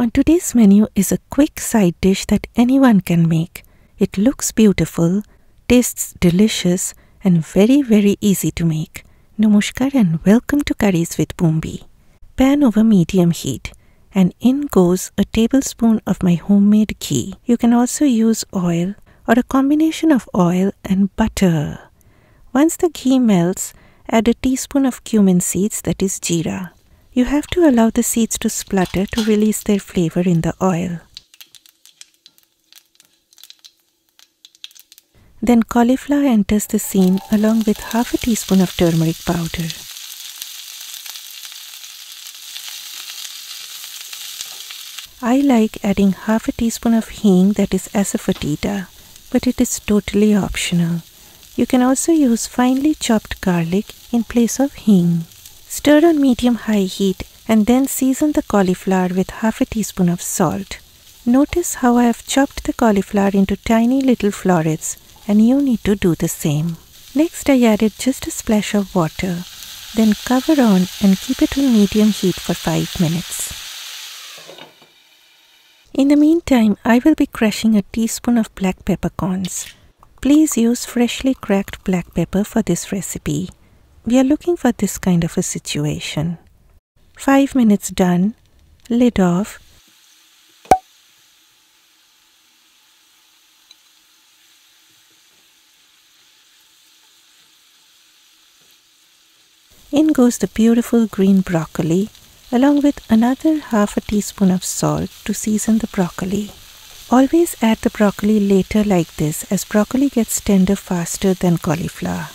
On today's menu is a quick side dish that anyone can make. It looks beautiful, tastes delicious, and very very easy to make. Namaskar and welcome to Curries with Bumbi. Pan over medium heat and in goes a tablespoon of my homemade ghee. You can also use oil or a combination of oil and butter. Once the ghee melts, add a teaspoon of cumin seeds that is jeera. You have to allow the seeds to splutter to release their flavor in the oil. Then cauliflower enters the scene along with half a teaspoon of turmeric powder. I like adding half a teaspoon of hing that is asafoetida, but it is totally optional. You can also use finely chopped garlic in place of hing. Stir on medium-high heat and then season the cauliflower with half a teaspoon of salt. Notice how I have chopped the cauliflower into tiny little florets and you need to do the same. Next I added just a splash of water. Then cover on and keep it on medium heat for 5 minutes. In the meantime, I will be crushing a teaspoon of black peppercorns. Please use freshly cracked black pepper for this recipe. We are looking for this kind of a situation. 5 minutes done, lid off. In goes the beautiful green broccoli along with another half a teaspoon of salt to season the broccoli. Always add the broccoli later like this as broccoli gets tender faster than cauliflower.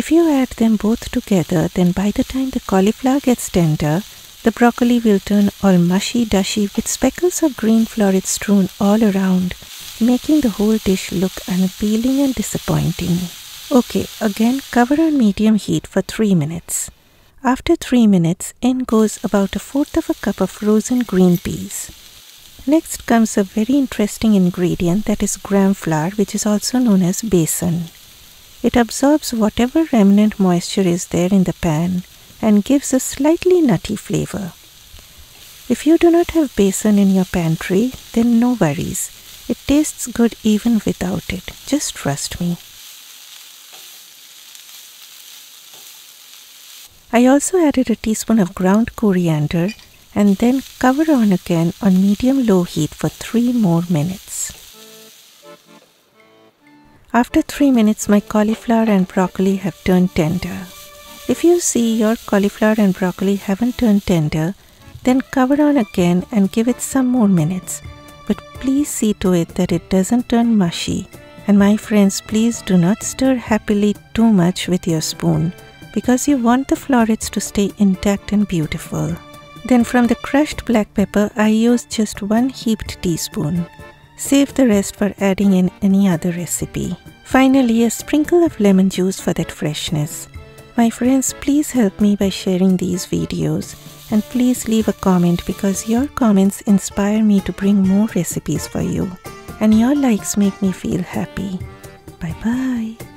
If you add them both together, then by the time the cauliflower gets tender, the broccoli will turn all mushy-dushy with speckles of green florets strewn all around, making the whole dish look unappealing and disappointing. Okay, again cover on medium heat for 3 minutes. After 3 minutes, in goes about a fourth of a cup of frozen green peas. Next comes a very interesting ingredient that is gram flour which is also known as besan. It absorbs whatever remnant moisture is there in the pan and gives a slightly nutty flavor. If you do not have besan in your pantry, then no worries. It tastes good even without it. Just trust me. I also added a teaspoon of ground coriander and then cover on again on medium low heat for 3 more minutes. After 3 minutes, my cauliflower and broccoli have turned tender. If you see your cauliflower and broccoli haven't turned tender, then cover on again and give it some more minutes. But please see to it that it doesn't turn mushy. And my friends, please do not stir happily too much with your spoon because you want the florets to stay intact and beautiful. Then from the crushed black pepper, I use just one heaped teaspoon. Save the rest for adding in any other recipe. Finally, a sprinkle of lemon juice for that freshness. My friends, please help me by sharing these videos and please leave a comment because your comments inspire me to bring more recipes for you and your likes make me feel happy. Bye bye.